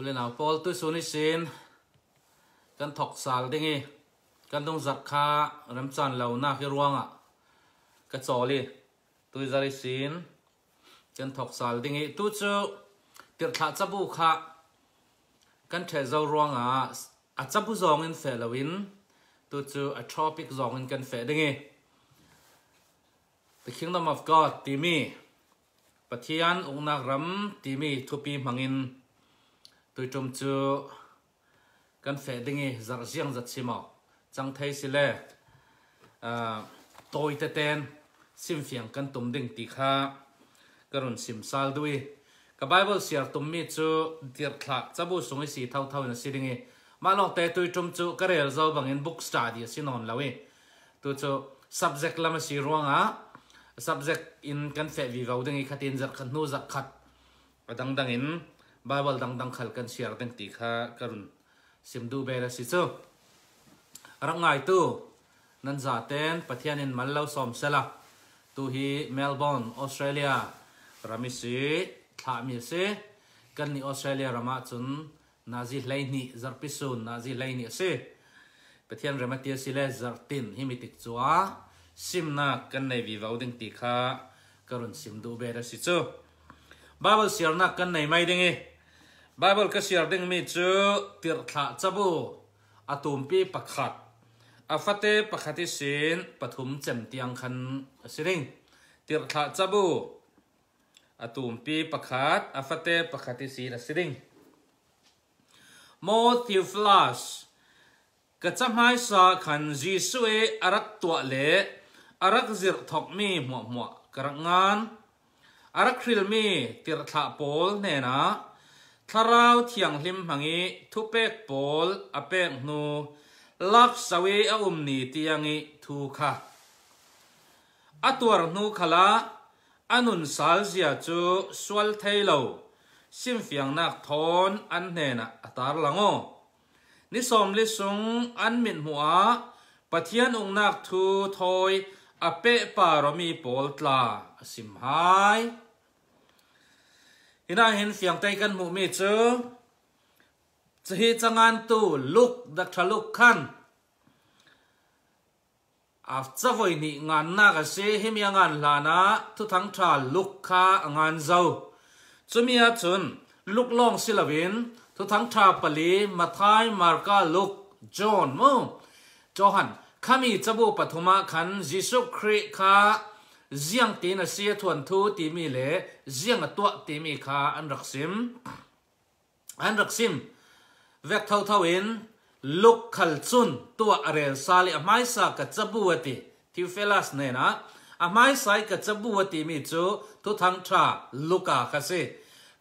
กูเลยเอาพอลตุยสุนิสินกันถกสารดิ่งกันต้องจัดค่ารำจันเหล่าหน้าขี้ร่วงอ่ะกระจอลีตุยจาริสินกันถกสารดิ่งตุ้จูเดืร์ขาจับบุคากันเทเจ้าร่วงอ่ะอาจับบุจองเงินเฟลวินตุ้จูอัทรอปิกจองเงินกันเฟดิ่ง The Kingdom of God ตีมีปฏิญาณองค์นักรำตีมีทุปีมังอิน tôi trông chú cần phải đi nghe giặc riêng giặc xì mỏ chẳng thấy xì lệ à, tôi tên tên xin phiền cần tùm đình tì khá cái rộn xìm sao đuôi bài Bible xìa tùm mi chú điệt lạc chắc bố xuống xì thao thao nè xì đi nghe mà lòng tế tôi trông chú cái rèl dâu bằng in book study xin hồn lâu ấy tôi chú subject là làm xì ruộng á subject in cần phải vì gấu đi nghe khát tiền giặc khát nô giặc khát và đăng đăng in Bible dang dang khal kan siar dang ti kha karun sim du be la si chu rang ngai tu nan za ten pathian in mal lo som sala tu hi Melbourne Australia ramisi thla mi se kan ni Australia rama chun nazi lai ni zarpisun nazi lai ni se pathian ramatia sile zartin himitik chuwa simna kan nei vi vauding ti kha karun sim du be la si chu Bible siarna kan nei mai dingi e. บเบิลก็เสียดึงมีจูติรถะจับบูอาตุมปีปักขัดอาฟัตเตปักขัดที่สินปฐุมเจมตียงคันสิ่งติรถะจับบูอาตุมปีปักขัดอาฟัตเตปักขัดที่สินสิ่งโมทิฟลาสก็จะหมยสาขันจีสุเออารักตัวเละอารักจิรทอกมีหมวกหมวกกระงานอารักคริลมีติรถะโพลเนี่ยนะทาราวเทียงลิมหังอีทุเปกโปลอเปกนูลักสวีอาอุมนีเตียงอีทูค่ะอตัวนูขลาอนุนสาลเสียจูสวลเทโลซิมเฟียงนักทอนอันเนนะอตารลังโอนิสอมลิสุงอันมินหัวปะเทียนองนักทูทอยอเปปารมีโปลตลาสิมหาย Hina hin fiang tay kan mu mi chu. Chhi changan tu luk da thaluk khan. Af chavoi ni ngan na ka se him yangan lana tu thang tha luk kha ngan zau. Chumia ya chun luk long silavin tu thang tha pali mathai marka luk John mo. Johan kami chabu pathuma khan Jesus Christ kha เจียงตีนเสียทวนทูตีมีเลเจียงตัวตีมีขาอันรักซิมอันรักซิมเวกเท่าเท่าเองลุกขัลซุนตัวเรลซาลีอามซากัจจบุวติที่เฟลัสเนี่ยนะอามซายกัจจบุวติมีจูทุทังชาลุกาคาเซ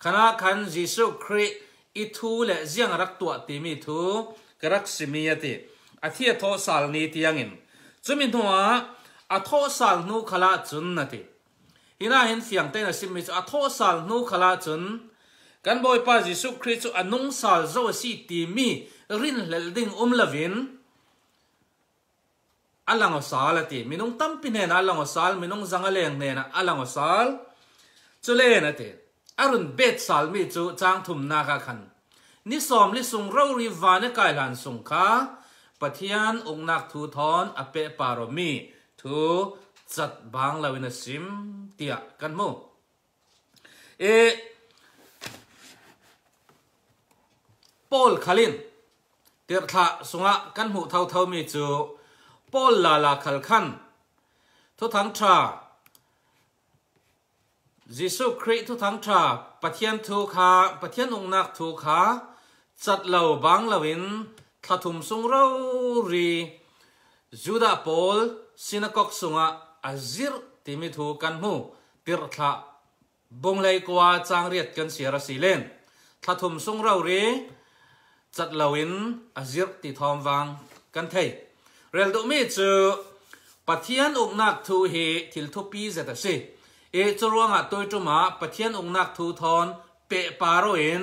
ขณะขันยิสุคริอิทูและเจียงรักตัวตีมีทูกรักซิมียติอธิยโทสาลนีที่ยังอินจุมินทัวอัทอสัลนูขลาจุนนาทีฮินาเห็นเฟียงเต้นสิมิจอัทอสัลนูขลาจุนกันบอยปาจิสุคริสต์อนุงสาลโจสีตีมีรินเลดิงอุมลวินอัลลังอสาลทีมินุงตั้มปินเนนอัลลังอสาลมินุงจังเลียงเนนอัลลังอสาลจุเลนทีอารุณเบ็ดสัลมิจูจางทุมนาคาันนิสอมลิสุงเราริวานกายหลานสุงคาปะเทียนองนักทูทอนอเปปารมีทุจัดบางลาวินาซิมเตียกันมูเอปอลคาลินเตียทะสุงะกันหูเท่าเท่ามีจูปอลลาลาคัลคันทุทั้งชาจิสุคริตทุทั้งชาปะเทียนทูคาปะเทียนองนักทูคาจัดเหล่าบางลาวินทัทุมสุงเรารีจูดาปอลสินกอกสุงาอาจิรติมิถูกันหูติรทะบงไลกว่าจางเรียดกันเสียรสีเล่นทัทุมสุงเราเรีจัดเลวินอาจิรติทอมวังกันเทยเรลดุมิจูปะเทียนอุกนักทูเฮทิลทุปีเจตสิเอจรวงอ่ตัวจุมาปะเทียนอุกนักทูทอนเปปารุน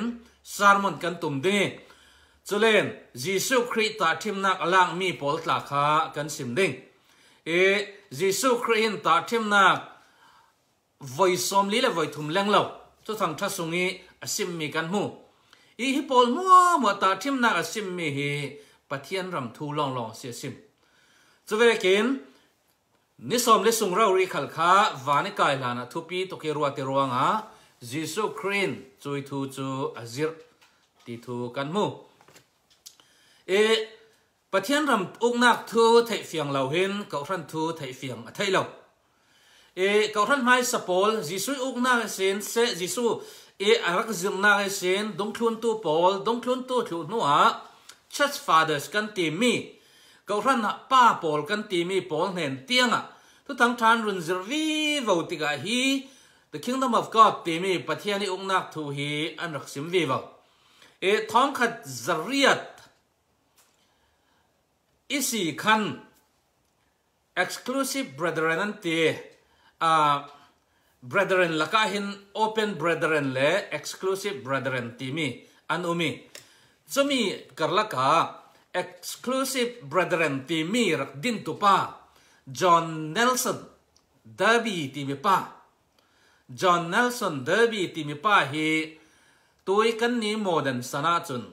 ซาร์มันกันตุ่มดีจุเลนยิสุคริตาทิมนักลังมีโพลตลาคากันสิมดิ้งเอจิสุครินตาเทมนักวัยสมลีและวัยถุมเลงเ่าทุกทางทัศงีอสิมมีกันมูอีฮิปอลมัวมัวตาเทมนักอสิมมีเฮปะเทียนรำทูลองลองเสียสิมจะเวลกินนิสอมเลสุงเรารีขัลคาวานิกายลานะทุปีตกเกรัวเตรวงอาจิสุครินจุยทูจูอจิรติทูกันมูเอ bà thiên rầm ông nạc thu thầy phiền lầu hiên cậu thân thu thầy phiền thầy lầu e cậu thân mai sapol jisu ông nạc xin sẽ giê-su, e arak zim nạc xin đông thôn tu pol đông thôn tu thiếu nua church fathers căn ti mi cậu thân ba pol căn ti mi pol nền tiếng à tu thằng than run zir vi vào tì gà hi the kingdom of god ti mi bà thiên ông nạc thu hi an rak sim vi vào e thong khát zariat isi kan exclusive brethren nanti uh, brethren lakahin open brethren le exclusive brethren timi anumi sumi karlaka exclusive brethren timi rak din tu pa John Nelson Derby timi pa John Nelson Derby timi pa hi tuikan ni modern sanachun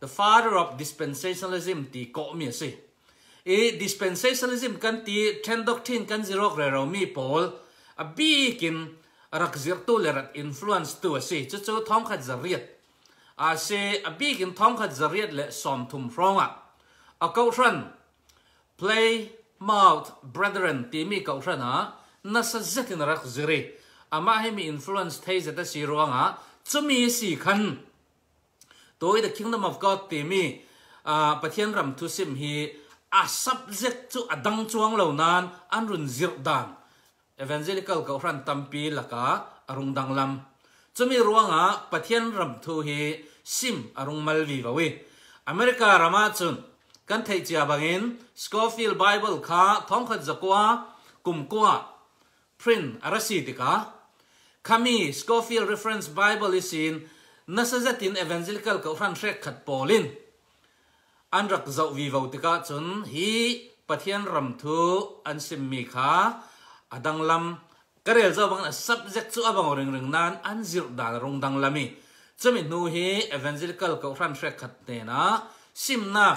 the father of dispensationalism ti ko mi si e dispensationalism kan ti ten doctrine kan zirok re ro mi pol a bi kin rak zir tu le rat influence tu si chu chu thom khat zariat a se a bi kin thom khat zariat le som thum ronga a ko ran play mouth brethren ti mi ko ran a na sa zetin rak ziri ama hemi influence thei zata si ronga chumi si khan tôi the kingdom of god te mi a à, Thiên ram thu sim hi a à, subject chu adang à, chuang lo nan an run zir dan evangelical ko ran tampi laka arung danglam chumi ruanga Thiên ram thu hi sim arung malvi vawi america rama chun kan thei chia bangin scofield bible kha thong khat zakwa kum kwa print arasi tika kami scofield reference bible is in na sa evangelical ko fan rek khat polin an rak zau vi vo tika chun hi pathian ram thu an sim mi kha adang lam karel zau bang subject chu abang ring ring nan an zir dal rong dang lami chumi nu hi evangelical ko fan rek khat te na sim na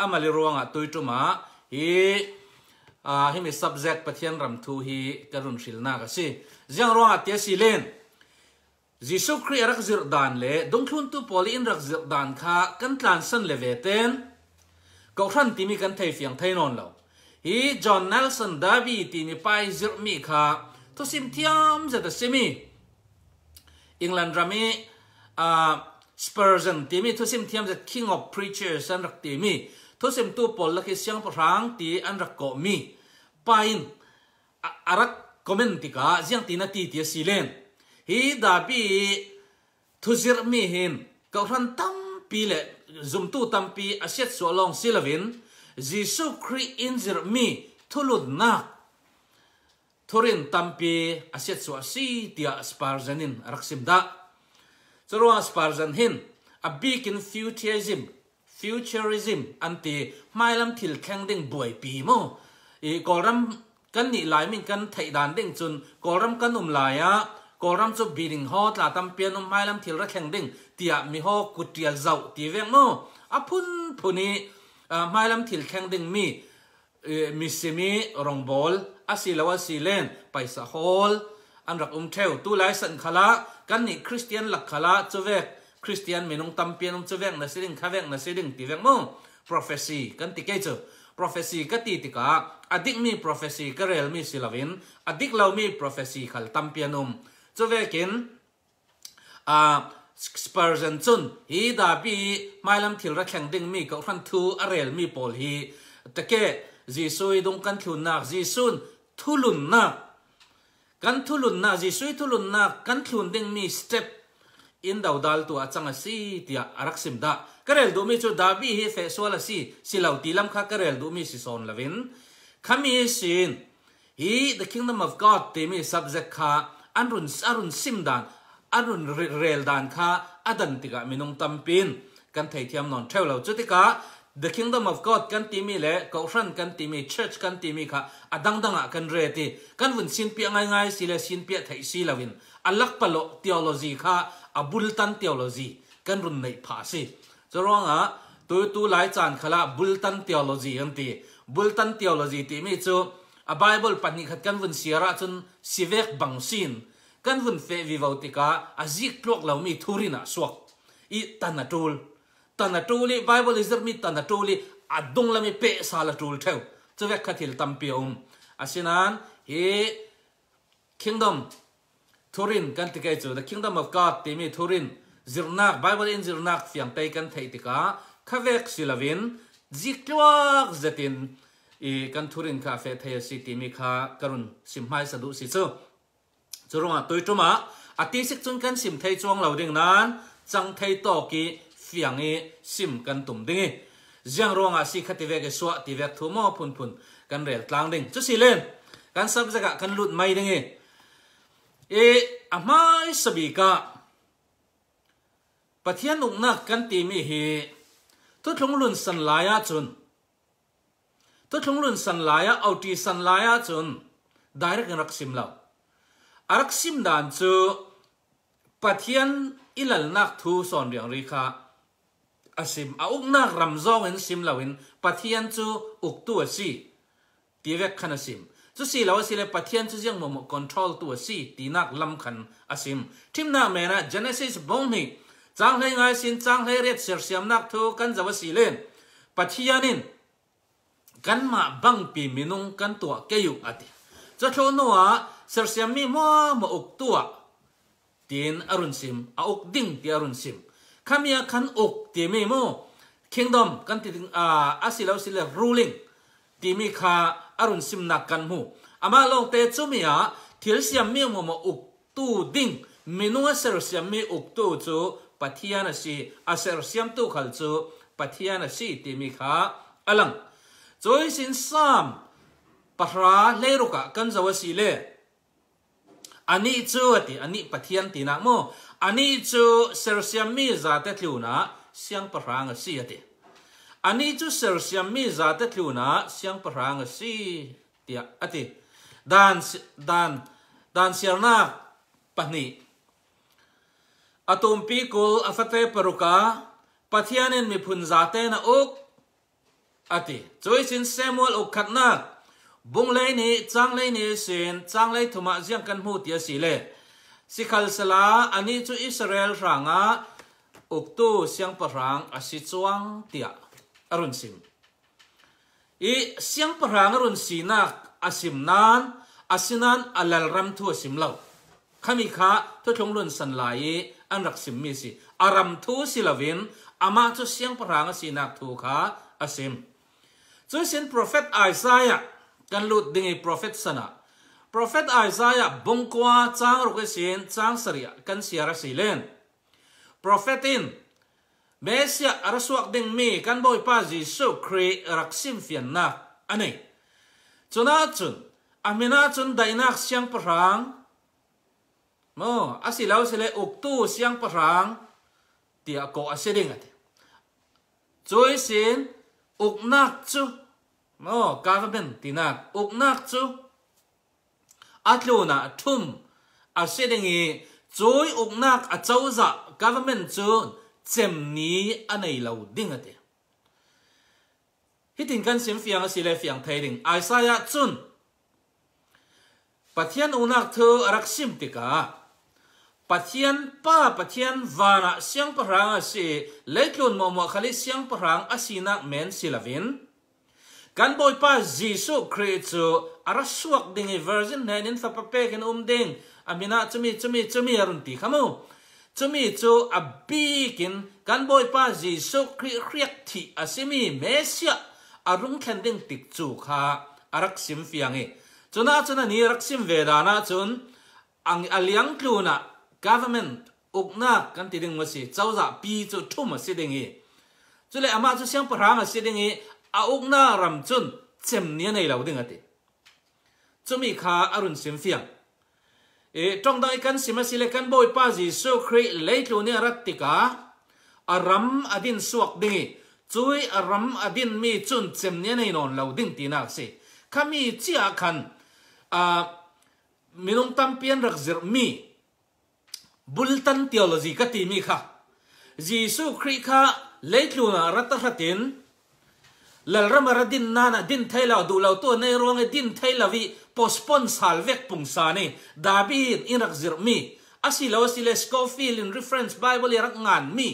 amali ruanga ma hi à hi mi subject pathian ram thu hi karun shil na ka si jiang ruanga te si len Gisu kri rak zir dan le dong thun tu poli in rak zir dan kha kan tlan san le ve ten ko khan timi kan thei fiang thei non lo hi John Nelson Davi timi pai zir mi kha to sim thiam za da simi England rami a Spurgeon timi to sim thiam za king of preachers an rak timi to sim tu pol la ki siang prang ti an rak ko mi pain arak comment ti ka jiang ti na ti ti silen hi da bi thu zir mi hin cậu thân tam pi lệ zum tu tam pi a set so long silavin jisu kri in zir mi thu lut na thurin tam pi a set so si tia sparzanin raksim da chorwa sparzan hin a big in futurism futurism anti mailam thil khang ding buai pi mo e koram kan ni lai min kan thai dan ding chun koram kan um lai a ก็รัมจุบีดิงฮอตลาตัมเปียนุไม่ลำเทิลระแข่งดิ่งเตียมีฮอกุดเตียลเจ้าตีเวงโนอพุนพุนีไม่ลำเทิลแข่งดิ่งมีมิสมีรองบอลอาศิลาวาสีเลนไปสะฮอลอันรักอุ้มเทวตุไลสันคละกันนี่คริสเตียนหลักคละจะเวกคริสเตียนมีนงตัมเปียนุงจะเวกนะสิดิ่งคาเวกนะสิดิ่งตีเวงโน prophecy กันติเกจ prophecy กตีติกาอดิกมี prophecy กเรลมีสิลาวินอดิกเรามี prophecy ขัลตัมเปียนุมจวกินอ่าสเปอร์ซันซุนฮีดาบีไม่ลำทิลระแข่งดึงมีกับฟันทูอเรลมีปอลฮีตะเกะจีซุยดงกันทูนักจีซุนทุลุนนักกันทุลุนนักจีซุยทุลุนนักกันทูนดึงมีสเต็ปอินดาวดัลตัวจังสีเดียรักซิมดาก็เรลดูมีจุดดาบีฮีเฟสวาลสีสิลาวตีลำค่ะก็เรลดูมีสิซอนลาวินขมีสิน h ี the kingdom of God, t h e มี a y subject car. an run arun sim dan arun rel dan kha adan tiga minung tampin kan thei thiam non theu lo chu tika the kingdom of god kan ti mi le ko ran kan ti mi church kan ti mi kha adang danga kan re ti kan vun sin pi ngai ngai sile sin pi thei si lovin alak palo theology kha abul tan theology kan run nei pha si zoronga tu tu lai chan khala bultan theology anti bultan theology ti mi chu a bible pani khat kan vun siara chun sivek bangsin kan vun fe vi votika a zik plok lo mi thurina suak i tanatul tanatuli bible is mi tanatuli adung lami pe sala tul theu chuwek khathil tampiom asinan he kingdom thurin kan tikai chu the kingdom of god te mi thurin zirnak bible in zirnak fiam pe kan theitika khawek silavin ziklwak zatin อีกันทุเรยนคาเฟ่เทียสิติมีคากรุณสิมไฮสะดุสิเจจุรงอ่ะตัวจุมาอติสิกจุนกันสิมไทยจวงเหล่าดิ่งนั้นจังไทยตอกีเฟียงอีสิมกันตุ่มดิ่งเจียงรวงอ่ะสิขัติเวกสวะติเวกทุโมพุนพุนกันเรียลกลางดิ่งจุสิเล่นกันสับจักกันลุดไม่ดิ่งเออามาสบีกะปะเทียนุกนักกันตีมีเฮุทุกทงลุนสันลายจุน tôi thong luôn san lai á ao ti san lai á chun direct rak sim lau arak à, sim dan chu pathian ilal nak thu son riang ri kha asim a uk nak ram zong en sim lawin pathian chu uk tu si à ti vek khana sim à chu si lawa si le pathian chu jeng mo control tu si ti nak lam khan asim thím na me na genesis bông hì, chang hlei ngai sin chang hlei ret ser siam nak thu kan zawa si len in กันมาบังปีมินงกันตัวเกยุอัติจะโชนัวเสียเสียมีมัวมาอกตัวเตียนอรุณสิมอาอกดิ่งเตียอรุณสิมขมีขันอกเตียมีมัว kingdom กันติดอ่าอาศิลาศิลา ruling ตีมีคาอรุณสิมนักกันหูอามาลงเตจุมีอาทิลเสียมีมัวมาอกตู้ดิ่งมินงเสียเสียมีอกตู้จูปัทยานาสีอาเสียเสียมตู้ขัลจูปัทยานาสีตีมีคาอลัง ra choi sin sam pahra le ruka ah, kan zawa si le ani chu ati ani pathian ti na mo ani chu sersiam mi za te thlu na siang pahra nga si ati ani chu sersiam mi za ra thlu na siang pahra nga si ti ati dan dan dan sirna pahni atum pikul afate paruka pathianin mi phun za te na ok อาทิตย์ชินเซมวลอุคัดนักบุ้งเลยนี้จางเลยนี่สินจางเลยทุ่มสียงกันพูดเยอสิเลสิขัลสลาอันนี้ชุอิสราเอลร่างอ่ะอุกตูเสียงพรังอาศิจวงเตียอรุณสิมอีเสียงพรังรุณสินักอาศิมนานอาศินานอัลลรัมทูสิมเล่าขมิขาทุ่งรุนสันลายอันรักสิมมีสิอารัมทูสิลาวินอามาทุเสียงพรังสินักทูขาอาศิม chuan sen prophet isaiah kan lut ding ei prophet sana prophet isaiah bongkwa chang ro ke sen chang saria kan siara silen prophet in mesia arasuak ding mi kan boy pa jisu kri raksim anh ấy anei chuna chun amina chun dainak siang parang mo asilaw sila uktu siang parang tia ko asiding ate choisin uk nak chứ, nó government thì tinak chứ, nak chu atluna thum a sedingi choi uk nak cháu chauza government chu chem ni anei lo ding ate hitin kan sim fiang si le fiang thailing aisaya chun pathian unak thu raksim tika pathian pa pathian vana siang parang si leitlun mo mo khali siang parang asina men silavin kan boy pa jisu kristu araswak dingi version nain in thapape ken um ding amina chumi chumi chumi arun ti khamu chumi chu abi kin kan boy pa jisu kri khriak thi asimi mesia arung khen ding tik chu kha arak sim fiangi chuna chuna ni rak sim vedana chun ang aliang kluna government ukna kan ti ding wasi chawza pi chu thum si ding hi chule ama chu siang parang si ding hi a na ram chun chem nia nei lo ding ati chumi kha arun sim fiang e tong dai kan sima sile kan boy pa ji so khre leitu ne ratika aram adin suak dingi chui aram adin mi chun chem nia nei non lo ding ti nak se khami chia khan a minung tam pian rak zir mi บุลตันเตียวลจีกตีมีค่ะยีสุคริค่ะเลี้ยงลูนารัตรัดินลลรมรดินนานาดินเทลาดูเลาตัวในรวงดินเทลาวิ postpone สาลเวกปุงสานีดาบีนอินรักซิรมีอาศิลาวศิเลสโกฟิลิน reference bible รักงานมี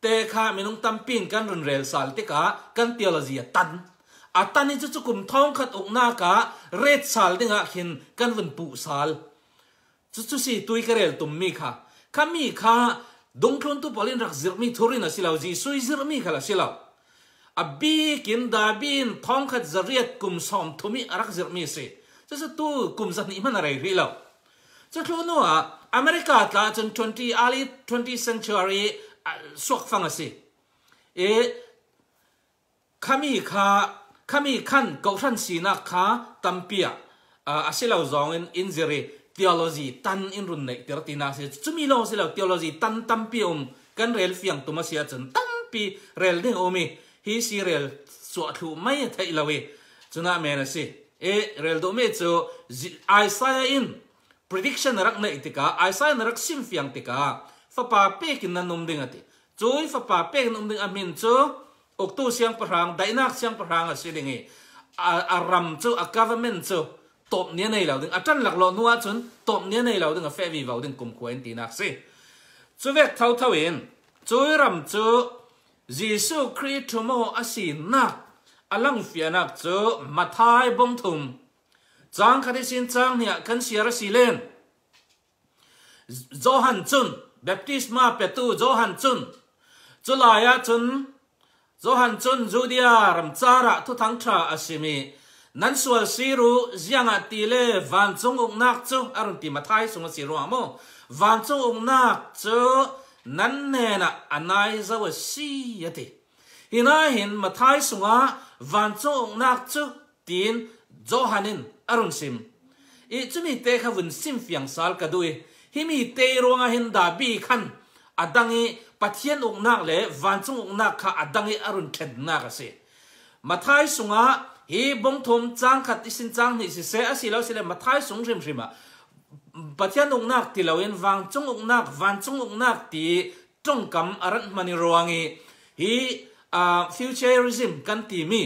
เต่ามินุ่งตั้มปินกันรุนเรลสาลติกากันเตียวลจีตันอาตตนนีจะจุกุมท้องขัดอกหน้ากาเรดสาลติงะเหินกันวันปุสาลจุดจุดสิตุยกระเรลตุ่มมีค่ะข้ามีค่ะดงครุ่นตุปอลินรักจิรมีทุรินะสิลาวจีสุยจิรมีค่ะสิลาวอับบีกินดาบินท้องขัดจรียกุมสอมทุมีรักจิรมีสิจุดจุดตุกุมสันนิมันอะไรรีลราจุดคลุนัวอเมริกาตาจน20อาลี20 century สวกฟังสิเอข้ามีค่ะข้ามีขั้นเกาทันสีนักค่ะตัมเปียอาสิลาวจงอินอินเจรี Teologi tan in run nei tir tina se chumi lo se lo theology tan tam pi um kan rel fiang tuma sia chan tam rel de omi hi si rel suatu thu mai thai lawi chuna me si e rel do me chu i saw in prediction rak nei tika i saw in rak sim fiang tika fa pa pe kin na num ding ati choi fa pa pe num ding amin chu ok tu siang parang dainak siang parang a si dingi a ram government chu top nia nei lo ding chân lak lo nuwa chun top nia nei lo ding a fe vi vo ding kum khuen ti nak si chu vek thau thau in rầm ram chu jisu kri thu à a si na alang fia nak chu mathai bom thum chang khati sin chang nia kan sia ra si len johan chun baptist ma baptisma petu johan chun chu la ya chun johan chun judia ram chara thu thang tha asimi นั้นส่วนสิรู้ยังตีเล่วันจงองนักจูอารมณ์ตีมาไทยสงสิรอ่ะมั้งวันจงองนักจูนั้นเนี่ยนะอันไหนจะว่าสียติฮินาเห็นมาไทยสงะวันจงองนักจูตีนจอฮันินอารมณ์ซิมอีจุมีเตะขวุนซิมฟีงสาลกันด้วยฮิมีเตะรวงเห็นดาบีขันอดังยีปัทเทียนองนักเล่วันจงองนักข้าอดังยีอารมณ์เข็ดนักเสีย mà mathai sunga hi thì sẽ chang khat isin chang ni si se asilo sile mathai sung rim rima pathian ung nak ti loin wang chung ung nak van chung ung nak ti trong kam aran mani roangi hi a futurism kan ti mi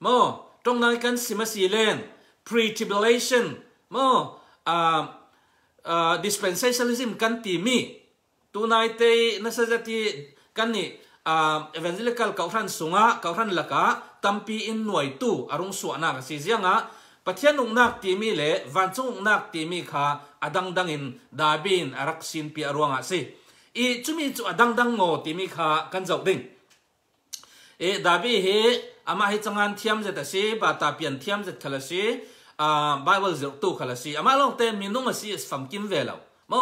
mo trong nai mà simasi lên, pre tribulation mo a dispensationalism kan ti mi tunai te nasajati kan ni evangelical cầu á, cầu sunga kauran laka tampi in nuai tu arung suana ka si zianga ah, pathian ung nak ti mi le van chung ung nak ti mi kha adang dang in da bin arak sin pi arwanga ah si i chumi chu adang dang ngo ti mi kha kan zau ding e da bi he ama hi changan thiam je ta si ba ta pian thiam je thala si a bible zir tu khala si ama long te mi nung si fam kim velo mo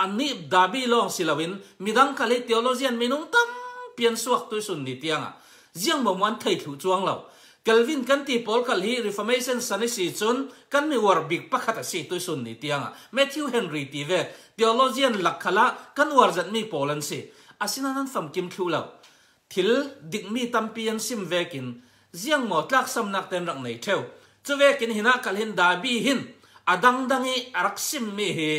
ani da bi long silawin midang kale theologian minung tam pian suak tu sun ni tianga ah ziang mo man thai thu chuang lo Kelvin kan ti Paul kal hi reformation sani si chun kan mi war big pakhat a si tu sun ni tianga à. Matthew Henry ti ve theologian lakhala kan war zat mi Poland si Asin à, anh fam kim thu lo thil định mi tampian sim kín ziang mo tlak sam nak tên rak này theo chu kín hina kal hin da bi hin adang à, dangi rắc sim mi he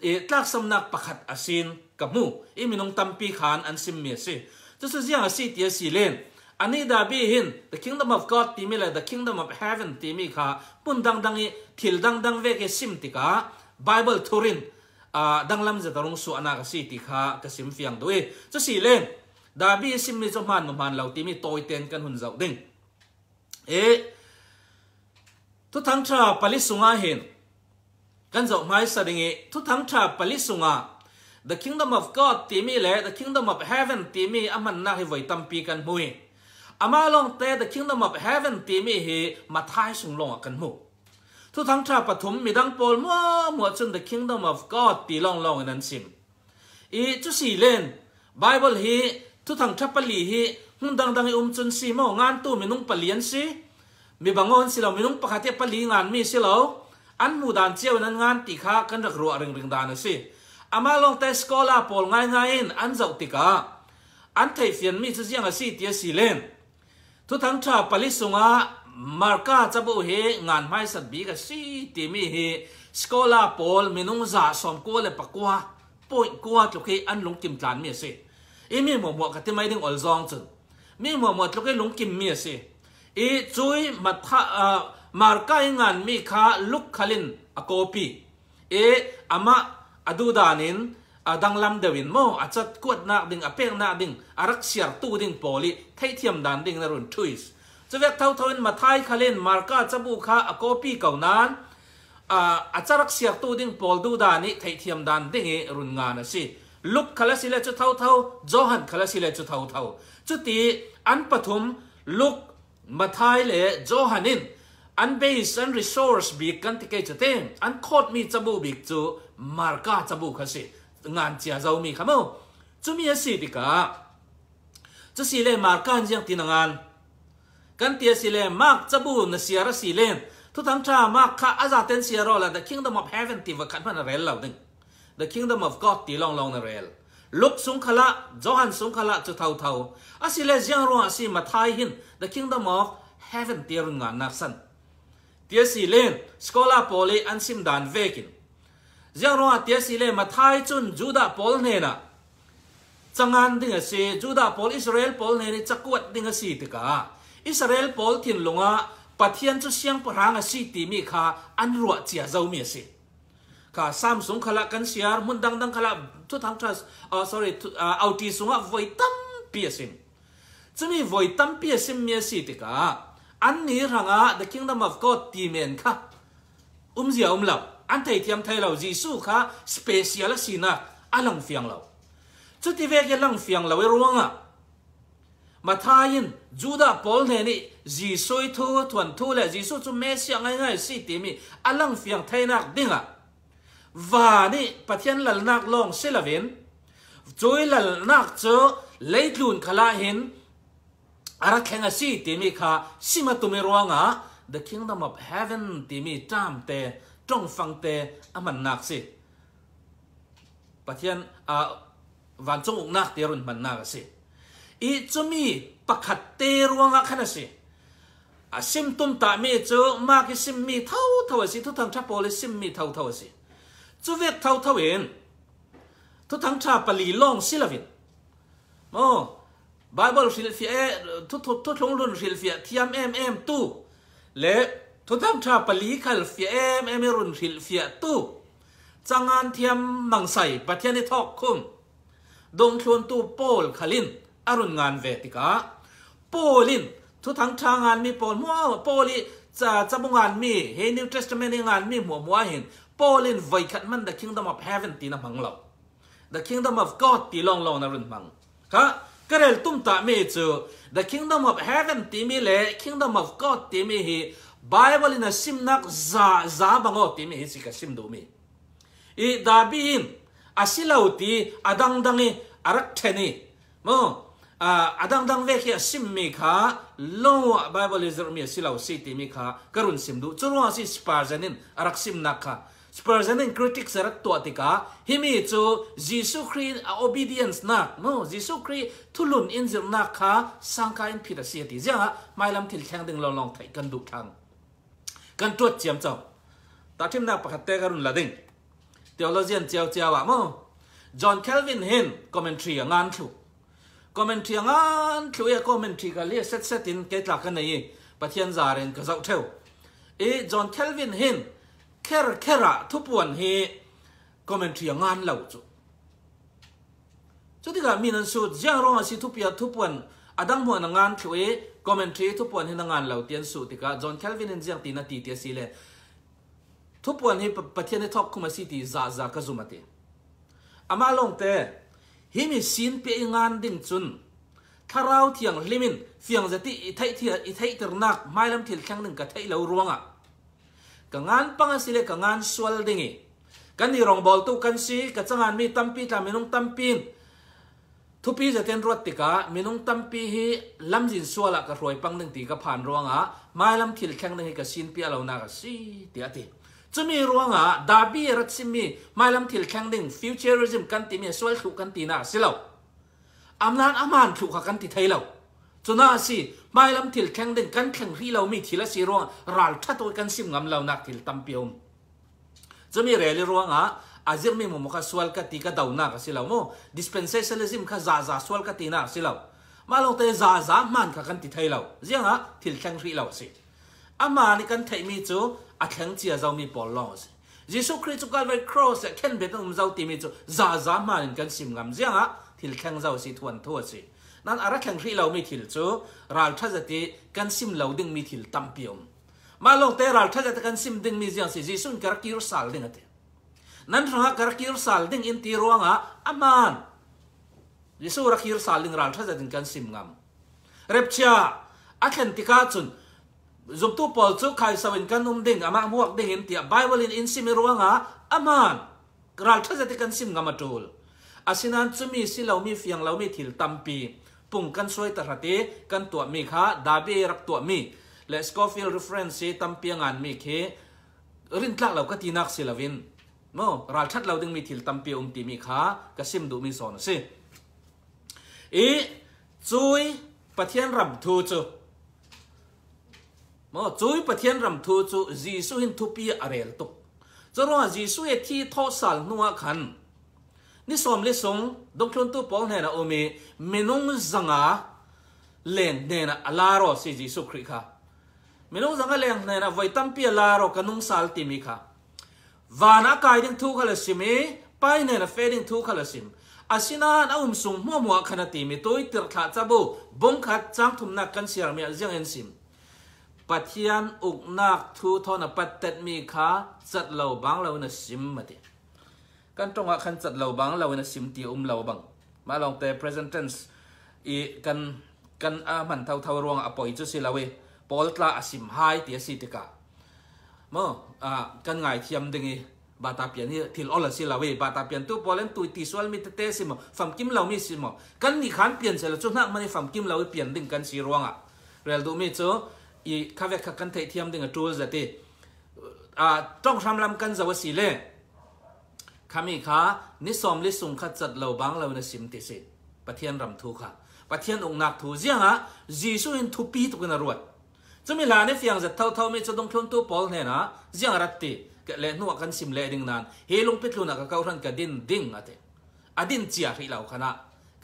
e tlak sam nak pakhat asin kamu i minung tampi khan an sim mi si chu su ziang a si ti si len ani da bi hin the kingdom of god ti mi la the kingdom of heaven ti mi kha pun dang dang i thil dang dang ve ke sim ti ka bible thurin a dang lam za tarung su ana ka si ti kha ka sim fiang do e chu si len da bi sim mi zo man no man lo ti mi toy ten kan hun zau ding e tu thang cha pali sunga hin kan zau mai sa ding e tu thang cha pali sunga the kingdom of god ti mi le the kingdom of heaven ti mi aman na hi voi tam kan mui อามาลองเตะ the kingdom of heaven ตีมีเฮมาทายสุงลงกันหมดทุกทั้งชาปฐมมีดังโปลมัวมัวจน the kingdom of God ตีลองลองนั้นสิมอีจุสีเล่น Bible เฮทุกทั้งชาปลีเฮหุ่นดังดังอุ้มจนสีมองานตู้มีนุ่งปลียนสิมีบางคนสิเรามีนุ่งปะคาเทปลีงานมีสิเราอันมูดานเจียวนั้นงานตค้ากันรักรัวเริงเริงดานสิอามาลองเตะสกอลาปอลง่ายง่ายอันเจ้าติ้าอันไทยเฟียนมีจะเสียงสิเตียสีเล่นทุทั้งชาปลิสุงะมาร์กาจะบุเฮงานไม่สัตบีกับสีตีมีเฮสกอลาพอลมินุงซาสมกัวเลยปกัวป่วยกัวทุกทีอันลงกิมจานเมียสิอีมีหมวกหมวกกับที่ไม่ถึงอลซองจึงมีหมวกหมวกทุกทีลงกิมเมียสิอีจุยมัอ่อมาร์กาองานมีคาลุกขลินอโกปีเออามาอดูดานินดังลำเดวินโมอาจจะกวดนาดิงอาเปียงนาดิงอารักเสียตู้ดิงปอลิไทเทียมดันดิงนรุนทุยส์จะเวกเท่าทนมาไทยคาเลนมาร์กาจะบูคาอโกปีเก่านั้นอาจจะรักเสียตู้ดิงปอลดูดานิไทเทียมดันดิงเอรุนงานสิลุกคลาสิเลจุเท่าเท่าจอหันคลาสิเลจุเท่าเท่าจุทีอันปฐมลุกมาไทยเลจอหันินอันเบสอันรีซอร์สบีกันที่เกจุเตงอันโคตรมีจมบุบีกจูมาร์กาจบูาสิงานเจียเจ้ามีขโมจุมีสิติกาจะสิเลมาร์กันยังตินงานกันเตียสิเลมากจะบุนเสียรสิเลนทุทั้งชามากข้าอาจารย์เตนเสียรอละ The Kingdom of Heaven ติวขันพันเรลเหล่านึง The Kingdom of God ตีลองลองนเรลลุกสุงขละจอหันสุงขละจะเท่าเท่าอาสิเลยังรัวาิมาทายหิน The Kingdom of Heaven ตีรุงงานนักสันเตียสิเลนสกอลาโปลีอันซิมดานเวกินยังรอเตียสิเลมาท้ายจุนจูดาพอลเนนะจังงานดิ่งสิจูดาพอลอิสราเอลพอลเนนี่จะกวดดิ่งสิติกาอิสราเอลพอลถิ่นลงอ่ะปะเทียนจุเสียงพรางสิตีมีค่ะอันรัวเจียเจ้าเมียสิค่ะซามสงขลักันเสียมุนดังดังขลักทุกทางทัสอ่า sorry อ่าเอาตีสุงอ่ะไวตั้มเปียสิจะมีไวตั้มเปียสิเมียสิติกาอันนี้รังอ่ะ the kingdom of God ตีเมนค่ะอุ้มเสียอุ้มหลับ anh an thei thiam thei lo jisu kha special sina alang fiang lo chu ti ve ke lang fiang mà thay in juda paul ne ni jisoi thu thuan thu le jisu chu me sia ngai ngai si ti mi anh alang fiang thei nak dinga và ni pathian lal nak long selaven choi lal nak cho leitlun khala hin ara khenga si ti mi kha mi tumi ruanga the kingdom of heaven ti mi tam te trong phăng tê à mình nạc si bà thiên à vạn trong ủng nạc tê run mình nạc si ý cho mi bạc hạt tê ruang ác hạt si à sim tôm ta mi cho mà cái sim mi thâu thâu si thu thằng cha bồ lê sim mi thâu thâu si chú việc thâu thâu yên thu thằng cha bà lì long si là vịt ô Bible phiền phiền thu thu thu thong luôn phiền phiền thiam em em tu lệ ทุกท่านชาปลีขัลฟีเอ็มเอเมรุนฟิลฟียตู้จางานเทียมมังใส่ประเทศนทอกคุ้มดงชวนตู้โปลขลินอรุณงานเวติกาโปลินทุกทั้งทางงานมีโปลมัวโปลิจะจะบงานมีเฮนิวเทสเมนงานมีหัวมัวเห็นโปลินไวขัดมัน the kingdom of heaven ตีนำมังเรา the kingdom of god ตีลองลองนารุนมังค่ะก็เรลตุ้มตาเมจู the kingdom of heaven ตีมีเล่ kingdom of god ตีมีเฮ Bible in a shim nak za, za bango teme hi sika shimdo me. I dabi in, asila uti, adang dangi arak teni. Mo, adang dang veki a shim me ka, longwa Bible in a shim na usi teme ka, karun shim do. Churwa si Sparzanin arak shim nak ka. Sparzanin kritik himi ito, zi su obedience nak. Mo, zi su kri tulun in zir nak ka, sangka in pita siyati. Zia, may lam tiltheng deng longlong tai, gandu thang. กันตรวจเจียมเจ้าตาทิมนักประคตเตกันละดิ่ง theologian เจียวเจียวว่ามั้ง John Calvin เห็น commentary งานถูก commentary งานถูกเอ commentary กันเรียกเซตเซตินเกิดหลักกันไหนประเทศจารินก็เจ้าเท่าเอ John Calvin เห็นแค่แค่ระทุบวันเฮ commentary งานเหล่าจู่จุดที่การมีนันสุดยังร้องสิทุบยาทุบวันอดังหัวนงานถูกเออมเมนต์ที่ทุกคนที่นงานเหล่าเตียนสูติกาจอห์นแคลวินเจียงตีนาตีเตียสีเลทุกคนนที่ประเทศในท็อปคุมาสิตีจ้าจ้ากระซุมาตีอามาลงเตฮิมิสินเปียงานดิ่งจุนทาราวเทียงลิมินเฟียงจะติไทยเทียไทยตรนักไม่ลำทียนแข่งหนึ่งกับไทยเหล่ารวงอ่ะกังงานปังสิเลกังงานสวลดิ่งกันนี่รองบอลตู้กันซีกับจังงานมีตั้มปีตามินงตั้มปีนทุพีจะเต้นรถติกะมีนุ่งตั้มปีฮีลำจินสัวละกระรวยปังหนึ่งตีกระผ่านรวงอ่ะไม่ลำทิลแข่งหนึ่งกระสินเปียเรานากะสีเตียติจะมีรวงอ่ะดาบีรัตซิมีไม่ลำทิลแข่งหนึ่งฟิวเจอริซึมกันตีมีสวยถูกกันตีน่าสิเหล่าอำนาจอำมานถูกกันตีไทยเหล่าจน่าสิไม่ลำทิลแข่งหนึ่งกันแข่งที่เรามีทีละสีรวงรัลทัดตัวกันซิมงำเรานักทิลตั้มเปียวจะมีเรองรวงอ่ะ azir mi mo ka swal ka ti ka daw na ka silaw mo dispensationalism ka za za swal ka ti na silaw malo te za za man ka kan ti thai law zia nga thil thang ri law si ama ni kan thai mi chu a thang chia zau mi pol law si jesu christ ka vai cross ya ken betan um zau ti mi chu za za man kan sim ngam zia nga thil thang zau si thuan thua si nan ara thang ri law mi thil chu ral tha za ti kan sim law ding mi thil tam piom ma long te ral tha za ta kan sim ding mi zia si jesu ka ki ro sal ding ate นั่นราการคิดสั่งดิ่งอินทีรวงะอามันดิสูรคิดสั่งดิ่งรัลท่าจะดิ่งกันซิมงามเรียบเชียอาเคนติกาจุนจุดตู้ปอลจุกใครสวินกันนุ่มดิ่งอามาหมวกดิ่งอินทีบไบเบิลอินอินซิมรวงะอามันรัลท่าจะดิ่งกันซิมงามจูลอาสินั้นจุมีสิเหล่ามีฟียงเหล่ามีถิ่นตัมปีปุ่งกันสวยตระเตกันตัวมีค่ะดาบีรักตัวมีและสกอฟิลเรฟเรนซ์ตัมเปียงานมีเคเรื่องแรกเราก็ตีนักสิลาวินมราชัดเราดึงมีทิลตัมเปียอุมตีมีขากระซิมดูมีสอนสิอีจุยปะเทียนรำทูจูมจุยปะเทียนรำทูจูจีสุหินทุปีอะเรลตุกจะรอจีสุเอที่ทอสัลนัวขันนี่สมลิสงดงคลนตัวปองเนระโอเมเมนุงสังอาเลนเนนะลารอสิจีสุคริคาะเมนุงสังอาเลนเนนะไวตัมเปียลารอกันุงสัลติมีคาะวานักายดึงทุกขลสิมีไปเนรเฟดึงทุกขลสิมอาชินาณอุ้มสุงมัวมัวขณะตีมีตัวติรขาจับบุบงขัดจังทุมนักกันเสียงมีเสียงเอ็นสิมปัจยันอุกนักทูทอนปัจเจตมีขาจัดเหล่าบางเหล่านั้นสิมมาเดกันตรงกับขันจัดเหล่าบางเหล่านั้นสิมตีอุ้มเหล่าบางมาลองแต่ present tense อีกันกันอ่ะมันเท่าเท่ารวงอ่ะปอยจุสิลาเวปอลตลาอาชิมไฮเตียสิติกามอ่ากันไงที่ยำดึงบาตาเปียนที่ลอลสิลาเวบาตาเปียนตัวพอเล่นตัวทีสวลมิตเตสิมอฟังกิมเรามิสิมอกันนี่ขันเปลี่ยนเสร็จแล้วชุดนั้นมันฟังกิมเราเปลี่ยนดึงกันสีรวงอ่ะเรียลดูไม่เจออี้าวเวคกันเทียมดึงตัวจะตีอ่าต้องทำลำกันจะว่าสิเล่ข้ามิคานิสอมลิสุงขจัดเหล่าบางเราในสิมติสิปะเทียนรำทูค่ะปะเทียนองนักทูเจียฮะจีสุเห็นทุปีตุกันรวดจุมิลานี่เฟียงจะเท่าเท่าไม่จะต้องทุนตัวปอลเนี่ยนะเจียงรัตติกเล่นนัวกันสิมเล่ดิ่งนั้นเฮลุงพิทุนักเกาทันกดินดิ่งอะเตอดินเจียรีเหล่าขณะ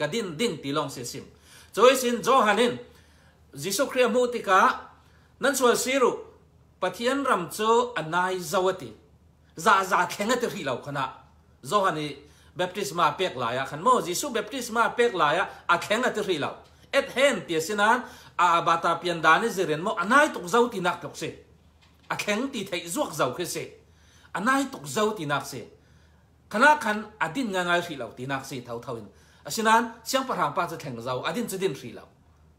กดินดิ่งตีลองเสียสิมจอยสินจอหันินจิสุครีมูติกะนั่นส่วนสิรุปะเทียนรำโจอันนายจาวติจซาจซาแข่งกันรีเหล่าขณะจอหันีแบปติสมาเป็กหลายขันโมจิสุแบปติสมาเป็กหลายอะแข่งกันรีเหล่า et hen tia sinan a bata pian dane zeren mo anai tok zau ti nak tok se a kheng ti thei zuak zau khe se anai tok zau ti nak se kana khan adin nga ngai ri lau ti nak se thau thau in a sinan siang parhang pa cha theng zau adin chudin ri lau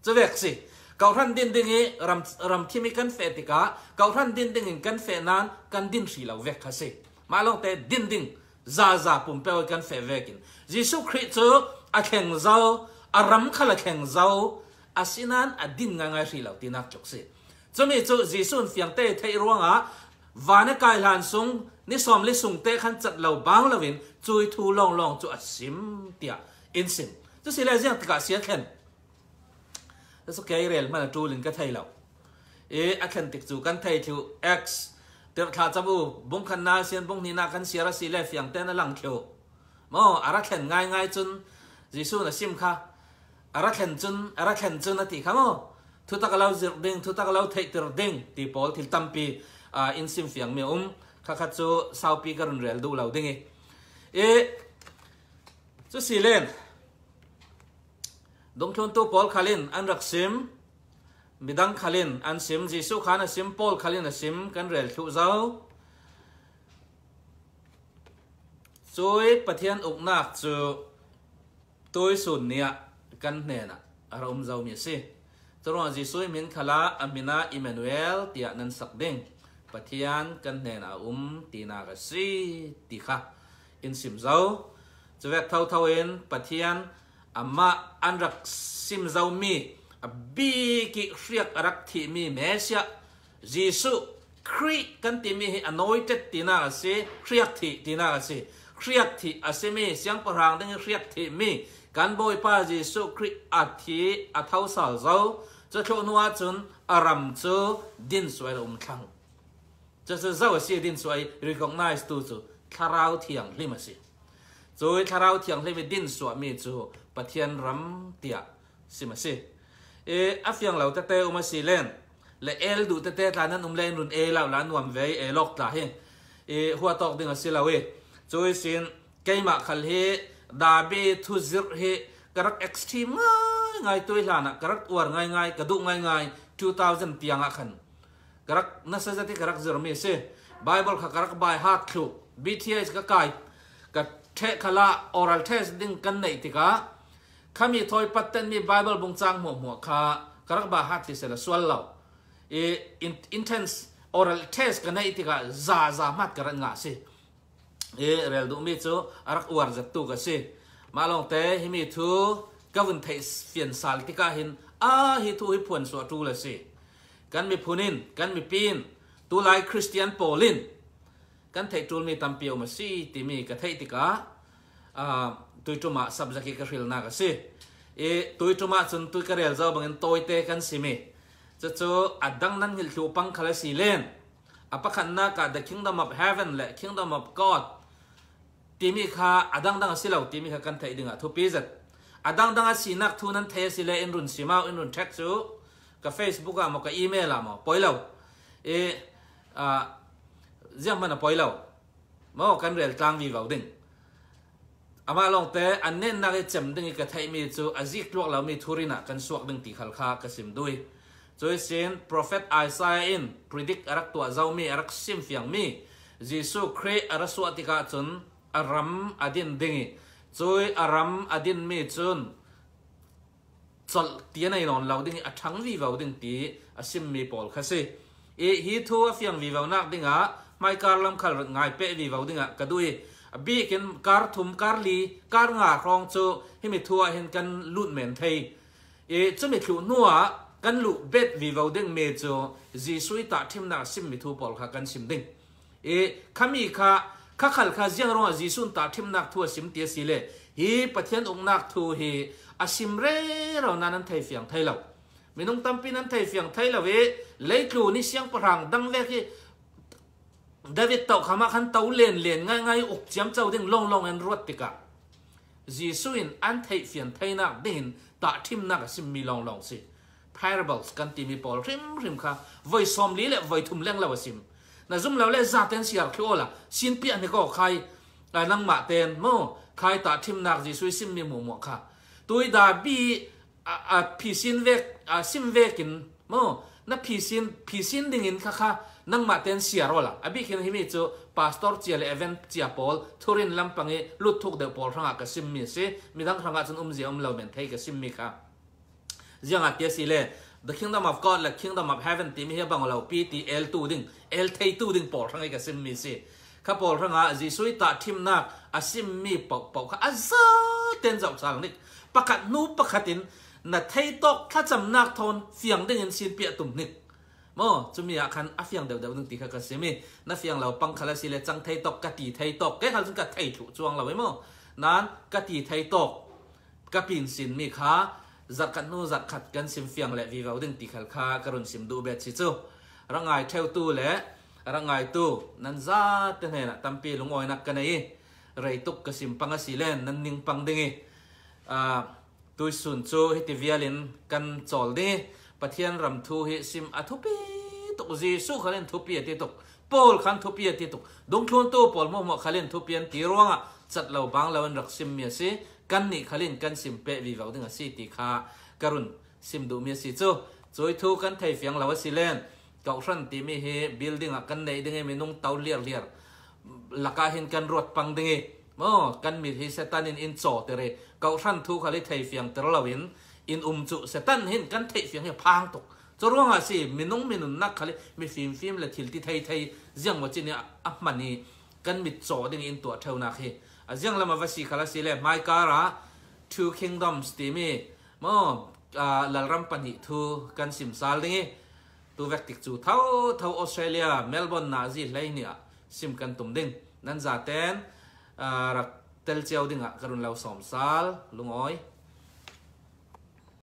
che vek se kau than din ding e ram ram thimi kan fe ti ka kau than din ding kan fe nan kan din ri lau vek kha se ma long te din ding za za pum pe kan fe vekin jisu christ a kheng zau อารมณ์ขลังแข็งเจ้าอาศินันอดินง่ายๆสิเหล่าตีนักจกสิจมีจุจิสุนเฟียงเต้เทร่วงอ่ะวานกายหลานซุงนิสอมลิสุงเต้ขันจัดเหล่าบางละเวนจุยทูลองลองจู่อสิมเตียอินสิมจะสิเลเซียงตกเสียแข็งแล้วสุเกยเรลมันจูลินก็ไทยเหล่าเอออาขันติดจู่กันไทยเอ็กซ์เดี๋ยวถ้าจะบุบุ้งขันนาเซียนบุ้งนีนาขันเสียรัสเซียเฟียงเต้นั่นังเขียวโมออารักแข็งง่ายๆจนจิสุนอสิมค่ะ ara thlen chun ara thlen chun ati khamo thu tak lau zir ding thu tak lau thei tir ding ti pol thil tampi a in sim fiang me um kha kha chu sau pi karun rel du lau ding e chu silen dong thon tu pol khalin an rak sim midang khalin an sim jisu khan a sim pol khalin a sim kan rel thu zau chuối bà thiên ục nạc chú tôi sụn nè kan ne na arom zau mi se toro jisu min khala amina emmanuel tia nan sak ding pathian kan ne na um tina ga si ti kha in sim zau chwe thau thau en pathian amma anrak sim zau mi abi ki khriak arak thi mi mesia jisu khri kan ti mi anointed tina se khriak thi tina se khriak thi asemi siang parang ding khriak thi mi กันบอยป้าจีสุคริอัถิอัทาสาลเจ้าจะชนัวจุนอารมณ์จูดินสวยอุมขังจะจะเจ้าเสียดินสวยรีกองนายสตูจูคาราวเทียงลิมัสิจูคาราวเทียงลิมดินสวยมีจูปะเทียนรำเตียสิมาสิเออฟียงเหล่าเตเตอุมาสิเล่นและเอลดูเตเตตานั้นอุมเล่นรุนเอเหล่าลานวมเวเอลอกตาเฮเอหัวตอกดึงสิลาเวจูสินเกยมาคัลเฮ đã bị thu giữ hệ các extreme ngay ngay tôi là na karak uẩn ngay ngay độ ngay ngay 2000 piang a khan karak nasa jati karak giờ mình sẽ bible các karak bài hát khu bts các cái các the khala oral test ding kan nei tika khami thoi patten mi bible bung chang mo mo kha karak bài hát thì se la swal law e intense oral test kan nei tika za za mat karan ngã se เรียลดูมีชูรักอวาร์จตตุกสิมาลองเตหิมีทูก็วันเทศเปลี่ยนสาลติกาหินอ้าหิทูหิพวนสวดูเลยสิกันมีพูนินกันมีปีนตัวไลคริสเตียนโปลินกันเทจูมีตัมเปียวมาสิติมีกันเทติกาอ่าตัวจุมาสับจักีกิริลนากสิเอตัวจุมาจนตัวกระเรียลเจ้าบังเอิญโตเตกันสิมีจะจูอดดังนั้นหิลคิวปังคาลสิเลนอพยพขันนากาเดคิงดอมอฟเฮเวนและคิงดอมอฟกอดตีมีข่าอดังดังสิเหล่าตีมีข่ากันไทยดึงอ่ะทุปีจัดอดังดังสินักทุนั้นเทสิเลอินรุนสีมาอินรุนแท็กซูกับเฟซบุ๊กอ่ะมกับอีเมลอ่ะมอปอยเหล่าเออ่าเรื่องมันอ่ะปอยเหล่ามาออกกันเรียลตัางวีวาดึงอามาลองเตะอันเน้นนักจำดึงกับไทยมีจูอาจิกลวกเรามีทุรินะกันสวกดึงตีขัลคากระสิมด้วยจอยเซน prophet Isaiah i ิ predict รักตัวเจ้ามีรักสิมฝฟียงมี Jesus c r e a t รักสวัสดิกาจน aram adin dingi chui aram adin mi chun chol tia này non lau dingi athang vi vào ding ti asim mi pol khasi e hi thu a fiang vi vào nak dinga mai kar lam khal ngai pe vi vào dinga kadui bi ken kar thum kar li kar nga rong chu hi mi thua hen kan lut men thei e chu mi thu nuwa kan lu bet vi vào ding me chu ji sui ta thim na sim mi thu pol kha kan sim ding e khami kha ข้าขัลข้าเจียงรองจีสุนตาทิมนักทัวสิมเตียสิเลฮีปะเทียนองนักทูฮีอาสิมเร่เรานั้นไทยเสียงไทยเราไม่ต้องตั้มปีนั้นไทยเสียงไทยเราเวเลยครูนี่เสียงปรังดังแวกีดาวิดเต่าขามาขันเต่าเลียนเลียนง่ายง่ายอกเจียมเจ้าดึงลองลองอันรวดติกะจีสุนอันไทยเสียงไทยนักเดินตาทิมนักสิมมีลองลองสิ parables กันตีมีปอลริมริมค่ะไว้ซอมลีและไว้ทุ่มแรงเราสิมนะซุ่มเราเล่ัดเตนเสียคลัวละสินเปียนี่ก็ใครนั่งมาเตนโมใครตัดทิมนักจีสุยซิมมีหมู่หมูกค่ะตัวดาบีอ่าพีซินเวกอ่าซิมเวกินโมนันพีซินพีซินดิ่งินค่ะค่ะนั่งมาเตนเสียรอละอ่ะบีคินฮิมิจูพาสตอร์เจียเลเวนเจียพอลทุเรยนลำปังเอลุทุกเดปอลท้งอากาศซิมมีสิมีทั้งท้งอากาศอุมเจียอุมเลาเมนเทยกับซิมมีค่ะเจียงอาเตียสิเล่ The kingdom of God และ kingdom of heaven ที่มีเหตุบังเราปีทีเอลตูดิ้งเอลเทยตูดิ้งปอทั้งไอ้กสิมมิสิข้าปอลทั้งอาจิสุยตัดทิมนักอาสิมมีปอกปอกข้าอาซาเต็นจับสังนิกประกาศนู้ประกาศินนัดเทโตกข้าจำนักทอนเฟียงดิ้งเงินสิเปียตุ่มนิกโม่จุมีอาคันอาเฟียงเดาเดาหนึ่งตีข้ากสิมีนัดเฟียงเราปังขลาสิเลจังเทโต้กะตีเทโตกแก่ขันสุกตีทถูกจวงเราไว้โม่นั้นกตีเทโต้กะปีนสินมีค้า giặt khăn nu giặt khát gần sim phiang lệ vì vào đừng tì khal kha karun sim du bet chi chu ra ngài theo tu lệ ra ngài tu nan za thế này là tam pi lung oi nak kanai rei tuk ka sim panga silen nan ning pang dingi à tôi sun chu hi ti vialin kan chol đi pathian ram thu hi sim à, pi tuk gì su khalen thupi ti à tuk pol khan thupi ti à tuk đúng thun tu pol mo mo khalen thupian ti ruanga chat lo bang lawan rak sim miếng si กันนี่ขลินกันสิมเปะวีวังดึงอสิติขากรุณสิมดูมีสิจูจอยทูกันไทยเฟียงเราว่าสิเลนเกาชันตีมีเฮบิลดิ้งกันในดึงองมีนุ่งเตาเลียรเลียร์ลักาเห็นกันรวดปังดึงองโอ้กันมีที่เซตันอินอินโซเตเรเกาชันทูขลินไทยเฟียงตลอดวินอินอุมจุเซตันเห็นกันไทยเฟียงเฮพังตกจรวงอ่ะสิมีนุ่งมีนุ่งนักขลินมีฟิล์มฟิล์มและทิลที่ไทยไทยเจียงว่าจีเนี่ยอ่ะมันนี่กันมีจโซดึงอินตัวเท่านักเฮอาเจ้างละมาวสีขลาสีเลยไม่การะ two kingdoms ทีมีม่อลลรัมปันิทูกันสิมซาลนี้ตัวเวกติกจูเท่าเท่าออสเตรเลียเมลเบิร์นนาซีไยเนี่ยสิมกันตุ่มดิ้งนั่นจาเตนรักเตลเจียวดิ้งอ่ะกระุนเราสอมซาลลุงอ้อย